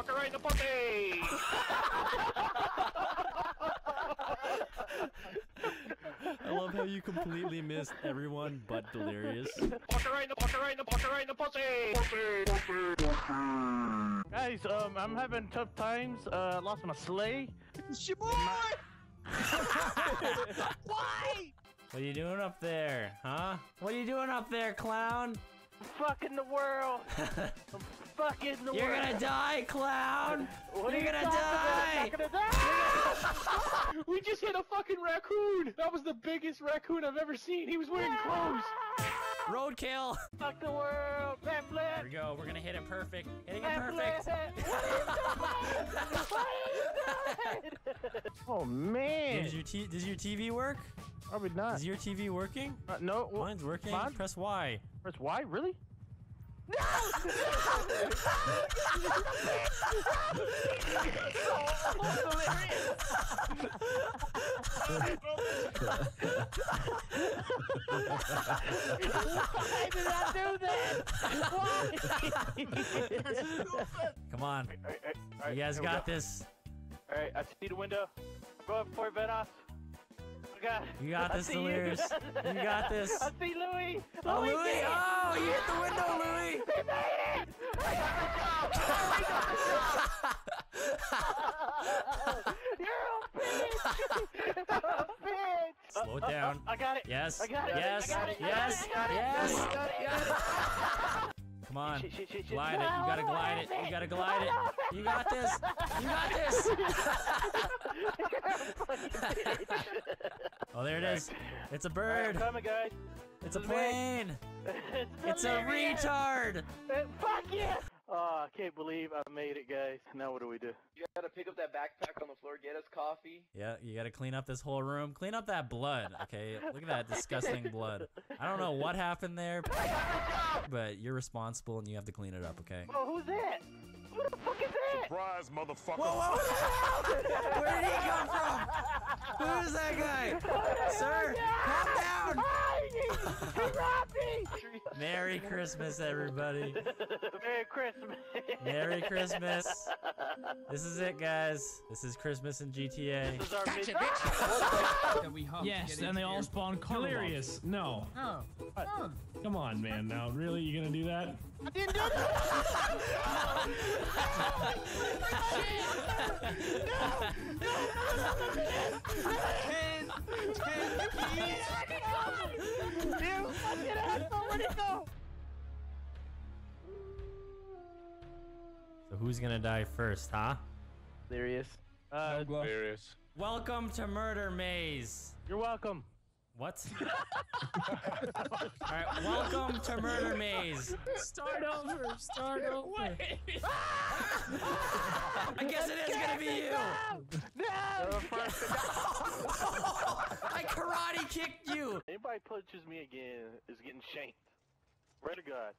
Walk her right in the pussy! I love how you completely missed everyone but Delirious. Walk her right in the, walk her right in the, walk her right in the pussy! Pussy! Pussy! Guys, um, I'm having tough times. Uh, lost my sleigh. it's your Why? What are you doing up there, huh? What are you doing up there, clown? I'm fucking the world. I'm fucking the You're world. gonna die, clown! What are You're gonna die! about? I'm gonna. We just hit a fucking raccoon! That was the biggest raccoon I've ever seen. He was wearing clothes. Roadkill! Fuck the world. Here we go. We're gonna hit it perfect. Hitting it perfect. oh man. Does your t- does your TV work? Probably not. Is your TV working? Uh, no. well, Mine's working. Mine? Press Y. Press Y. Really? Why did I do that? Come on. You guys got this. All right, I see the window. Go up for it, I got it. You got I this, see you. Delirious. You got this. I see Lui. Oh, Lui Lui! did it. Oh, you hit the window, Lui! He made it! I got the job! You're a bitch! a bitch! Slow it down. I got it. Yes. I got it. Yes. I got it. Yes. I got it. Yes. I got it. I got it. Come on. Shit, shit, shit, shit. Glide it. You gotta glide it. You gotta glide it. You got this. You got this. oh, there it is. It's a I'm bird. coming, guys. It's a This is me. plane. It's a retard. Fuck yeah! Oh, I can't believe I made it, guys. Now what do we do? You gotta pick up that backpack on the floor, get us coffee. Yeah, you gotta clean up this whole room. Clean up that blood, okay? Look at that disgusting blood. I don't know what happened there, but you're responsible and you have to clean it up, okay? Oh, who's that? Who the fuck is that? Surprise, motherfucker. Whoa, whoa, whoa. Where did he come from? Who is that guy? Sir, oh calm down. He robbed me! Merry Christmas, everybody. Merry Christmas. Merry Christmas. This is it, guys. This is Christmas in GTA. This is our mid- That we hung Yes, and they all spawn carnivals. Delirious, no. Oh. Oh. Come on, man. Now, really, you gonna do that? I didn't do that! You fucking asshole! Where'd it go? So who's gonna die first, huh? Serious. Uh, Serious. Welcome to Murder Maze. you're welcome. What? All right, welcome to Murder Maze. Start over. Start over. I guess it is gonna be you. No. I karate kicked you. Anybody punches me again is getting shanked. Pray to God.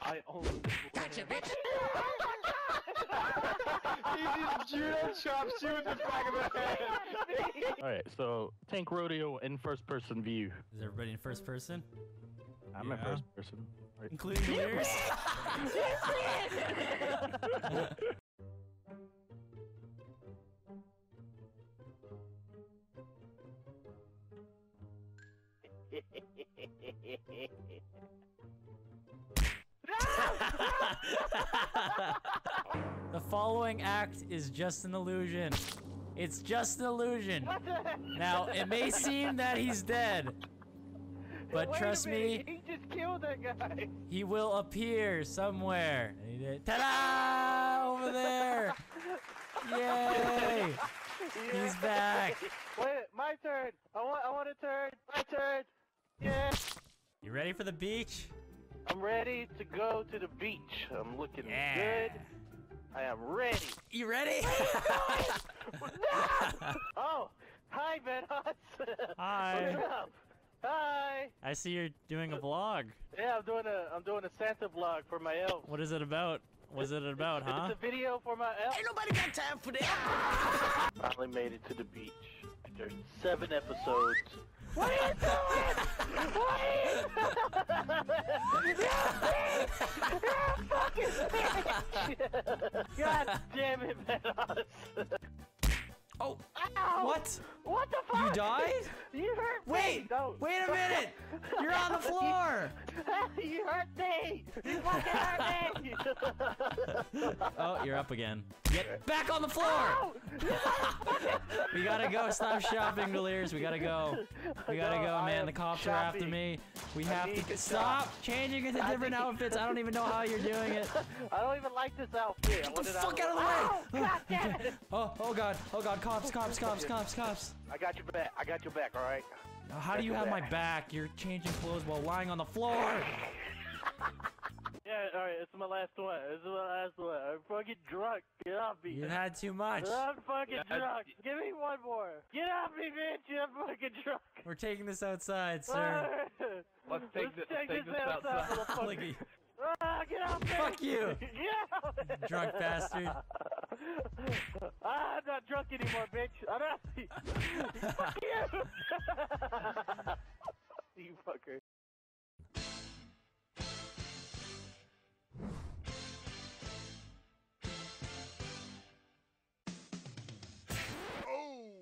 I own this land. He just judo chops you in the back of the head. Alright, so Tank Rodeo in first person view. Is everybody in first person, I'm in first person. Right. including the lyrics? The following act is just an illusion. It's just an illusion. Now, it may seem that he's dead, but Wait trust me, He just killed that guy. he will appear somewhere. And he did- Ta-da! Over there! Yay! He's back. Wait, my turn. I want I want a turn. My turn. Yeah. You ready for the beach? I'm ready to go to the beach. I'm looking Yeah. good. I am ready. You ready? Oh, hi, Vanoss. Hi. What's up? Hi. I see you're doing a vlog. Yeah, I'm doing a I'm doing a Santa vlog for my elf. What is it about? What's it about, It's huh? It's a video for my elf. Ain't nobody got time for that. Finally made it to the beach after seven episodes. What are you doing? What are you doing? You're a bitch! You're a fucking bitch! God damn it, Vanoss. Oh, Ow! what? What the fuck? You died? You hurt me! Wait, No. wait a minute! You're on the floor! you hurt me! You fucking hurt me! Oh, you're up again. Get back on the floor! We gotta go. Stop shopping, Delirious. We gotta go. We gotta go, man. The cops are after me. We have to to stop shop. changing into different outfits. I don't even know how you're doing it. I don't even like this outfit. Get the fuck out of the way! Ow! God damn it! Oh, oh god, oh god, cops, cops, cops, cops, cops. I got your back. I got your back, alright? Now, How do you have my back? You're changing clothes while lying on the floor. Yeah, alright, it's my last one. This is my last one. I'm fucking drunk. Get off me. You've had too much. I'm fucking Yeah, drunk. Give me one more. Get off me, bitch. I'm fucking drunk. We're taking this outside, sir. Let's take this- take take this this outside, outside. motherfucker. Look at you, Ah, get off me. Fuck you. Get out. drunk bastard. Ah, I'm not drunk anymore, bitch. I'm not. Fuck you. you fucker.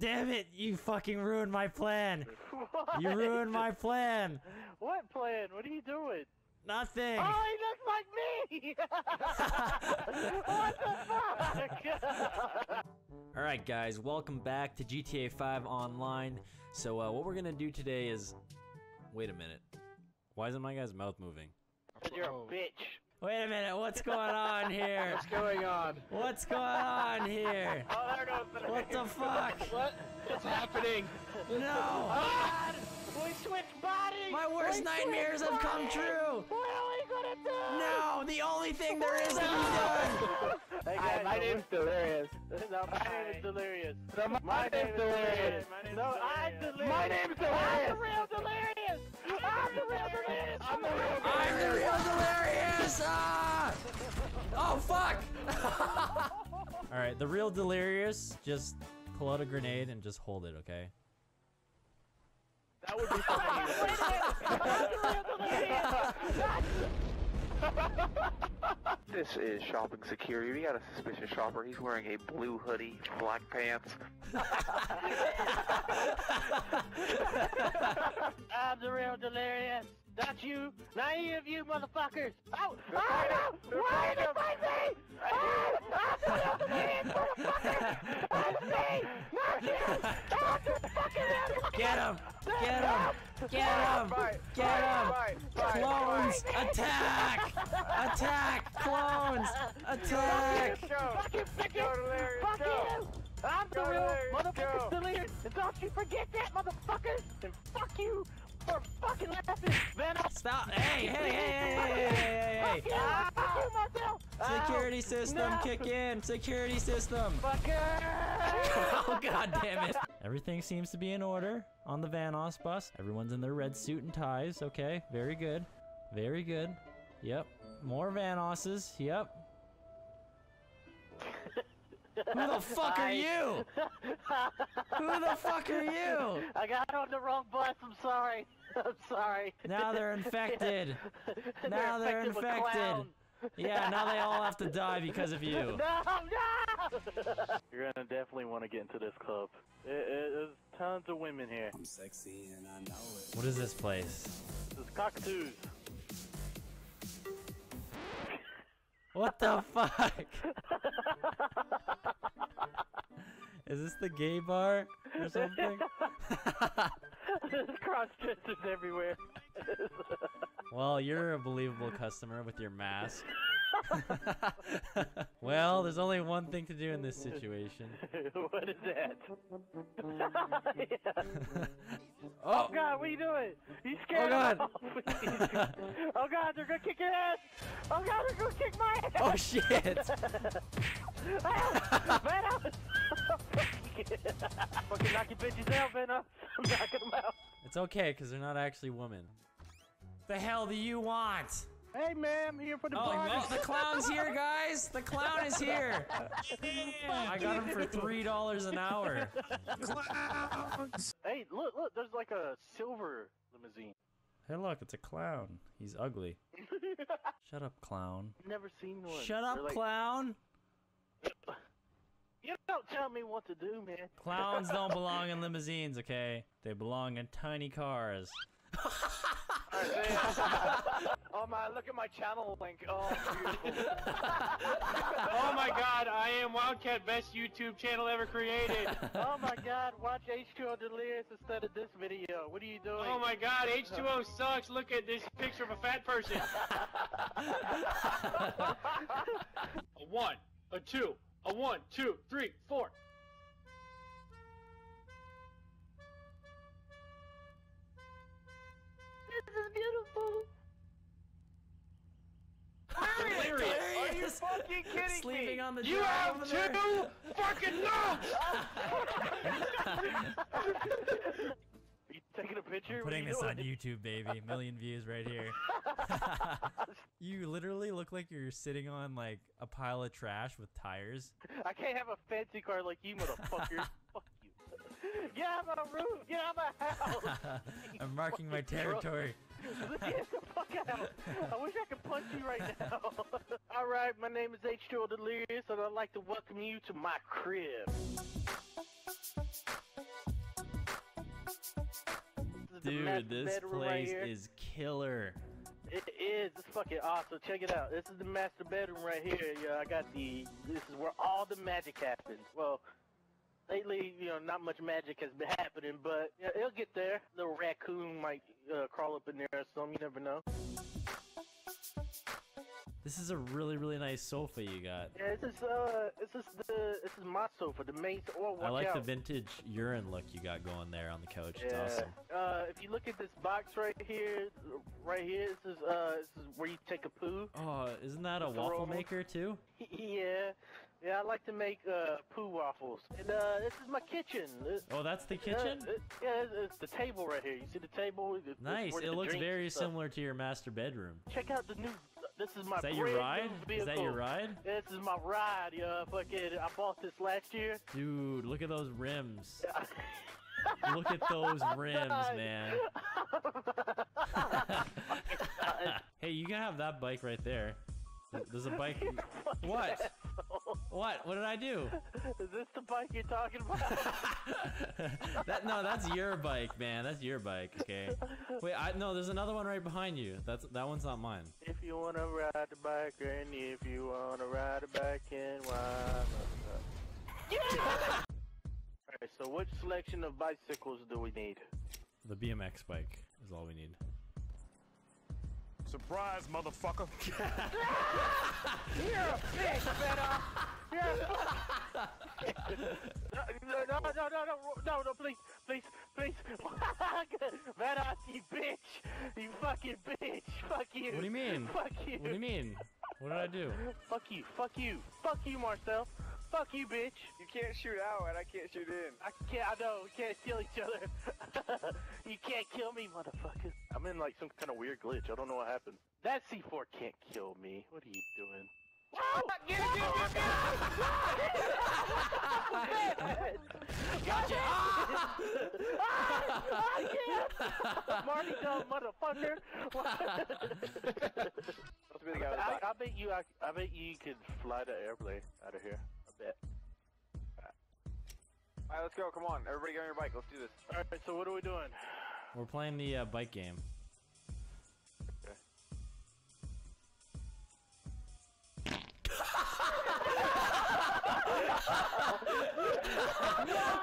Damn it, you fucking ruined my plan. What? You ruined my plan. What plan? What are you doing? Nothing. Oh, he looks like me! what the fuck? All right, guys, welcome back to GTA 5 Online. So, uh, what we're gonna do today is, wait a minute. Why isn't my guy's mouth moving? Cause you're a bitch. Wait a minute, what's going on here? What's going on? What's going on here? Oh, there goes the What the fuck? What? What's happening? No! God! We switched bodies! My worst We nightmares have come true! What are we gonna do? No! The only thing there is to be done! Hey Hi, guys, my so name's Delirious. we're- No, my name is Delirious. No, my, my name's Delirious. My name's no, I'm Delirious. My name's I'm the real Delirious! I'm the real Delirious! I'm the real I'm the! Ah! Oh, fuck! Alright, the real delirious, just pull out a grenade and just hold it, okay? That would be funny. This is shopping security. We got a suspicious shopper. He's wearing a blue hoodie, black pants. I'm the real Delirious! Not you! None of you motherfuckers! Oh! Oh no! Why did you fight me? Oh! I'm the real Delirious motherfucker! That's me! Not you! I'm fucking real Get him! Get him! Get him! Get him! Clones! Attack! Attack! Clones! Attack! Fuck you, fuck you! Fuck you! I'm the real motherfucking Delirious! And don't you forget system, no. kick in! Security system! Fucker! oh god damn it! Everything seems to be in order on the Vanoss bus. Everyone's in their red suit and ties. Okay, very good. Very good. Yep. More Vanosses. Yep. Who the fuck are you? Who the fuck are you? I got on the wrong bus. I'm sorry. I'm sorry. Now they're infected. Now they're with infected. Clown. Yeah, now they all have to die because of you. No, no! You're gonna definitely want to get into this club. It, it, there's tons of women here. I'm sexy and I know it. What is this place? There's cockatoos. What the fuck? Is this the gay bar or something? There's cross dressers everywhere. Well, you're a believable customer with your mask. well, there's only one thing to do in this situation. what is that? oh, Oh God, what are you doing? You Oh, scared God. them oh God, they're gonna kick your ass. Oh God, they're gonna kick my ass. oh shit! Venom! Fucking knock your bitches out, Venom. I'm knocking them out. It's okay, because they're not actually women. The hell do you want? Hey, ma'am, here for the Oh, party. oh, the clown's here, guys! The clown is here! I got him for $3 an hour. Hey, look, look, there's like a silver limousine. Hey, look, it's a clown. He's ugly. Shut up, clown. Never seen one. Shut up, like, clown! You don't tell me what to do, man. Clowns don't belong in limousines, okay? They belong in tiny cars. oh my, look at my channel link. Oh, beautiful. oh my god, I am Wildcat best YouTube channel ever created. oh my god, watch H2O Delirious instead of this video. What are you doing? Oh my god, H2O sucks. Look at this picture of a fat person. a one, a two, a one, two, three, four. This is beautiful. Are you fucking kidding Sleeping me? on the you have two there. fucking notes! Are you taking a picture? What Putting are you this on? YouTube, baby. Million views right here. you literally look like you're sitting on like a pile of trash with tires. I can't have a fancy car like you, motherfucker. Get out of my room. Get out of my house. I'm marking my territory. Get the fuck out. I wish I could punch you right now. Alright, my name is H2O Delirious, and I'd like to welcome you to my crib. This is the master Dude, this right place here. is killer. It is. It's fucking awesome. Check it out. This is the master bedroom right here. Yeah, I got the. This is where all the magic happens. Well, lately, you know, not much magic has been happening, but yeah, it'll get there. Little raccoon might uh, crawl up in there or something. You never know. This is a really, really nice sofa you got. Yeah, this is uh, this is the this is my sofa, the main. Oh, I like out. the vintage urine look you got going there on the couch. It's Yeah. awesome. Uh, if you look at this box right here, right here, this is uh, this is where you take a poo. Oh, isn't that a waffle maker too? yeah, yeah, I like to make uh poo waffles. And uh, this is my kitchen. This- Oh, that's the uh, kitchen? it- yeah, it's, it's the table right here. You see the table? This Nice. It looks very similar to your master bedroom. Check out the new. This is my Is that your ride? Is that your ride? This is my ride, yeah. Fucking, I bought this last year. Dude, look at those rims. Look at those rims, man. hey, you can have that bike right there. There's a bike. What? What? What did I do? Is this the bike you're talking about? that no, that's your bike, man. That's your bike. Okay. Wait, I no. There's another one right behind you. That's that one's not mine. If you wanna ride the bike, and if you wanna ride the bike, and why? Alright, so which selection of bicycles do we need? The BMX bike is all we need. Surprise, motherfucker. You're a bitch, Beto! No, no, no, no, no, no, no, please, please, please. Beto, you bitch! You fucking bitch! Fuck you! What do you mean? Fuck you! What do you mean? What did I do? Fuck you! Fuck you! Fuck you, Marcel! Fuck you, bitch! You can't shoot out and I can't shoot in. I can't, I know, we can't kill each other. you can't kill me, motherfucker. I'm in like some kind of weird glitch. I don't know what happened. That C4 can't kill me. What are you doing? Whoa! Get it, get it, Gotcha! get Marty, dumb motherfucker! Supposed to be the guy with the I, bike. I bet you, I, I bet you could fly the airplane out of here. I bet. Alright, let's go. Come on. Everybody get on your bike. Let's do this. Alright, so what are we doing? We're playing the uh, bike game.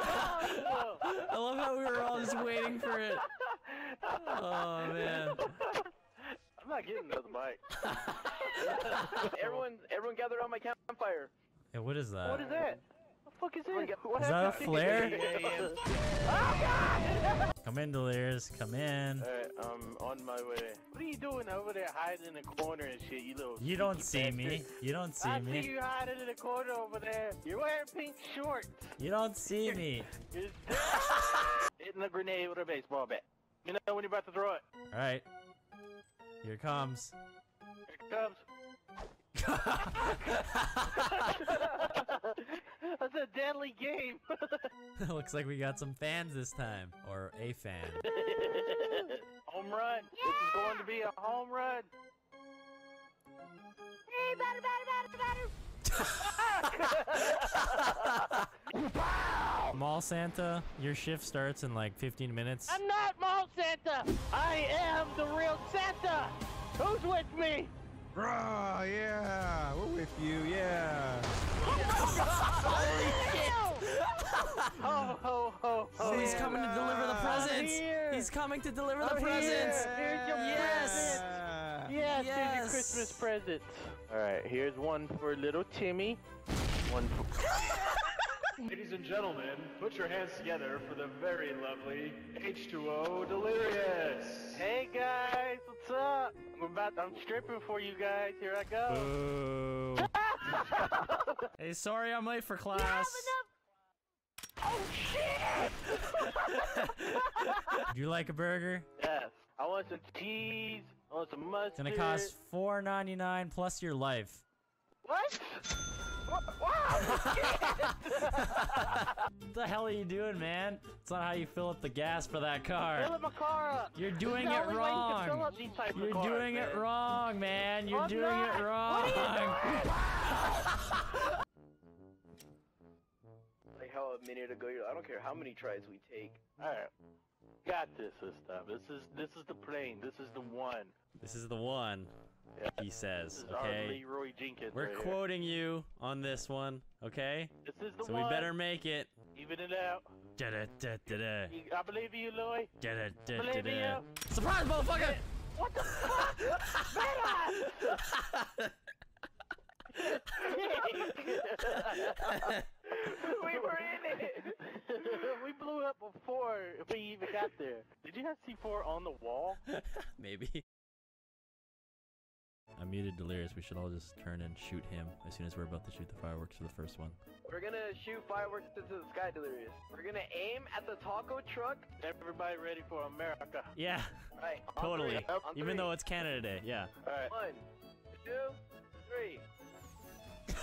I love how we were all just waiting for it. Oh man. I'm not getting another bike. everyone, everyone gather on my campfire. Hey, what is that? What is that? What the fuck is Everyone that? get- What Is that a flare? Come in, Come in. Alright, I'm on my way. What are you doing over there hiding in the corner and shit, you little You don't sneaky see me. You don't see I me. see you hiding in the corner over there. You're wearing pink shorts. You don't see me. You're hitting a grenade with a baseball bat. You know when you're about to throw it. All right. Here it comes. Here it comes. That's a deadly game. Looks like we got some fans this time, or a fan. home run. This is going to be a home run. Mall Santa, your shift starts in like 15 minutes. I'm not Mall Santa. I am the real Santa. Who's with me? Rah, yeah, we're with you, yeah. Holy shit! Ho ho ho ho. He's coming to deliver the presents. here. He's coming to deliver the I'm here. presents. Here's your Yes. present. Yeah. Yes, here's your Yes. Christmas present. All right, here's one for little Timmy. One for. Ladies and gentlemen, put your hands together for the very lovely H2O Delirious. Hey guys, what's up? I'm about. I'm stripping for you guys. Here I go. Boo. hey, sorry I'm late for class. Oh shit! Would you like a burger? yes. I want some cheese. I want some mustard. It's gonna cost $4.99 plus your life. What? What? The hell are you doing, man? It's not how you fill up the gas for that car. Fill up my car up. You're doing it only way you can fill wrong. up these types of You're cars, doing it man. wrong, man. You're I'm doing not. it What wrong. are you Like how a minute ago, you're, I don't care how many tries we take. All right. Got this this time. This is this is the plane. This is the one. This is the one, Yeah. he says, okay? Leroy Jenkins. We're right here. quoting you on this one, okay? This is the So one. we better make it. even it out. Da-da-da-da-da. I believe you, Lui. Believe Da-da-da-da-da. you. Surprise, motherfucker! What the fuck? we were in it. we blew up before we even got there. Did you have C4 on the wall? Maybe. I muted Delirious. We should all just turn and shoot him as soon as we're about to shoot the fireworks for the first one. We're gonna shoot fireworks into the sky, delirious. We're gonna aim at the taco truck. Everybody ready for America? Yeah, Right. totally. three. Even three. though it's Canada Day, yeah. All right. One, two, three.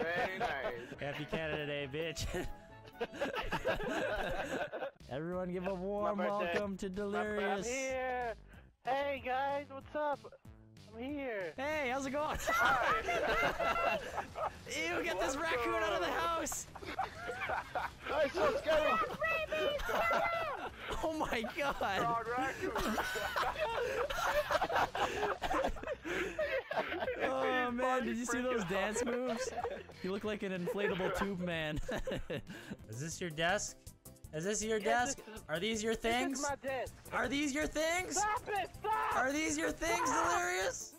Very nice. Happy Canada Day, bitch. Everyone give a warm welcome to I'm Delirious. here. Hey guys, what's up? I'm here. Hey, how's it going? Ew, get this raccoon out of the house! I'm so scared. Oh my god! Oh man, did you see those dance moves? You look like an inflatable tube man. Is this your desk? Is this your Yes, desk? this is- Are these your This things? is my desk. Are these your things? Stop it! Stop! Are these your things, Delirious?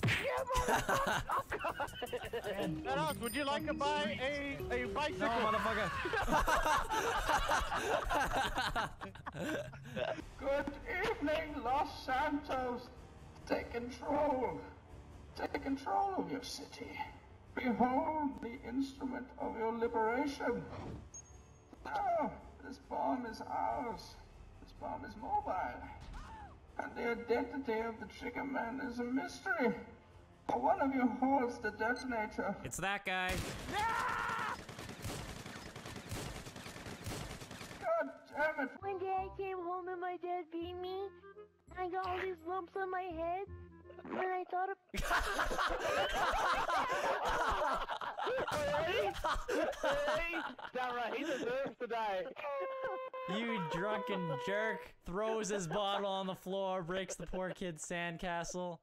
Thanos, would you like to buy a, a bicycle? No, motherfucker. Good evening, Los Santos. Take control. Take control of your city. Behold the instrument of your liberation. Now, this bomb is ours. This bomb is mobile. And the identity of the trigger man is a mystery. One of you holds the detonator. It's that guy. God damn it. One day I came home and my dad beat me. I got all these lumps on my head. And I thought of That right, he deserves to die. You drunken jerk. Throws his bottle on the floor, breaks the poor kid's sandcastle.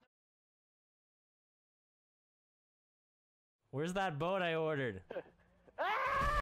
Where's that boat I ordered? Ah!